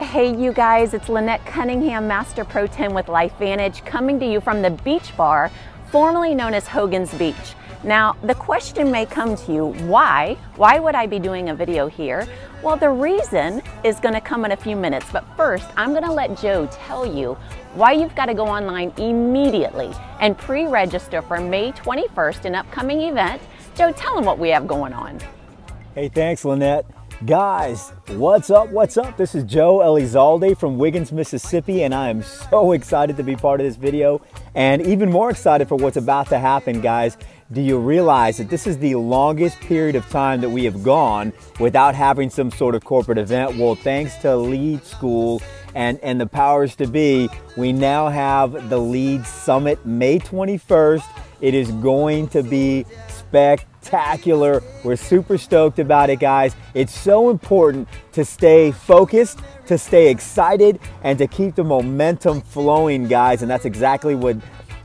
Hey you guys, it's Lynette Cunningham, Master Pro 10 with LifeVantage, coming to you from the Beach Bar, formerly known as Hogan's Beach. Now, the question may come to you, why? Why would I be doing a video here? Well, the reason is gonna come in a few minutes, but first, I'm gonna let Joe tell you why you've gotta go online immediately and pre-register for May 21st, an upcoming event. Joe, tell them what we have going on. Hey, thanks, Lynette. Guys, what's up? What's up? This is Joe Elizalde from Wiggins, Mississippi, and I am so excited to be part of this video and even more excited for what's about to happen, guys. Do you realize that this is the longest period of time that we have gone without having some sort of corporate event? Well, thanks to Lead School and, and the powers to be, we now have the Lead Summit May 21st. It is going to be spectacular. We're super stoked about it, guys. It's so important to stay focused, to stay excited, and to keep the momentum flowing, guys. And that's exactly what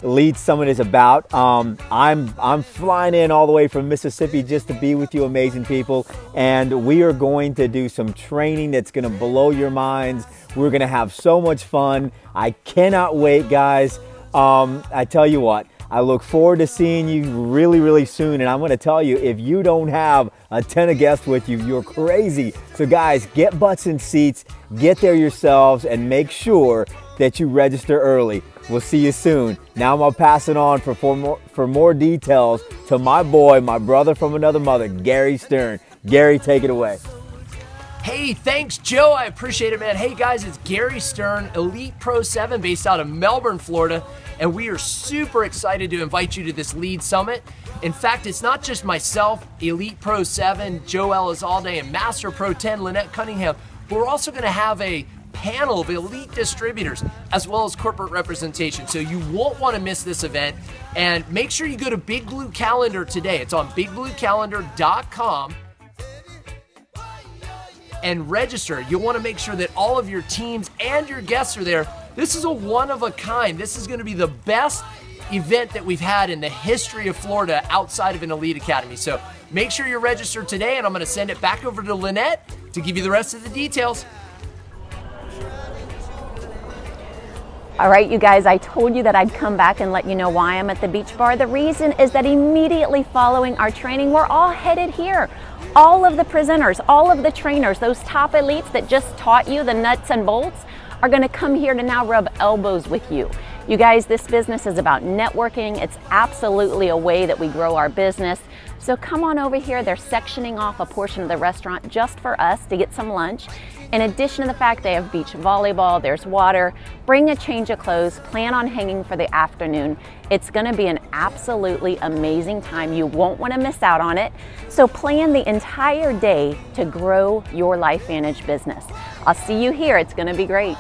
Lead Summit is about. Um, I'm I'm flying in all the way from Mississippi just to be with you, amazing people, and we are going to do some training that's going to blow your minds. We're going to have so much fun. I cannot wait, guys. Um, I tell you what. I look forward to seeing you really, really soon. And I'm going to tell you, if you don't have a ton of guests with you, you're crazy. So, guys, get butts in seats, get there yourselves, and make sure that you register early. We'll see you soon. Now I'm to pass it on for, for, more, for more details to my boy, my brother from another mother, Gary Stern. Gary, take it away. Hey, thanks, Joe. I appreciate it, man. Hey, guys, it's Gary Stern, Elite Pro 7, based out of Melbourne, Florida and we are super excited to invite you to this lead summit. In fact, it's not just myself, Elite Pro 7, Joe Elizalde, and Master Pro 10, Lynette Cunningham. We're also going to have a panel of elite distributors as well as corporate representation. So you won't want to miss this event. And make sure you go to Big Blue Calendar today. It's on bigbluecalendar.com and register. You'll want to make sure that all of your teams and your guests are there this is a one of a kind. This is going to be the best event that we've had in the history of Florida outside of an elite academy. So make sure you're registered today, and I'm going to send it back over to Lynette to give you the rest of the details. All right, you guys, I told you that I'd come back and let you know why I'm at the beach bar. The reason is that immediately following our training, we're all headed here. All of the presenters, all of the trainers, those top elites that just taught you the nuts and bolts, are gonna come here to now rub elbows with you. You guys, this business is about networking. It's absolutely a way that we grow our business. So come on over here. They're sectioning off a portion of the restaurant just for us to get some lunch. In addition to the fact they have beach volleyball, there's water, bring a change of clothes, plan on hanging for the afternoon. It's gonna be an absolutely amazing time. You won't wanna miss out on it. So plan the entire day to grow your LifeVantage business. I'll see you here. It's gonna be great.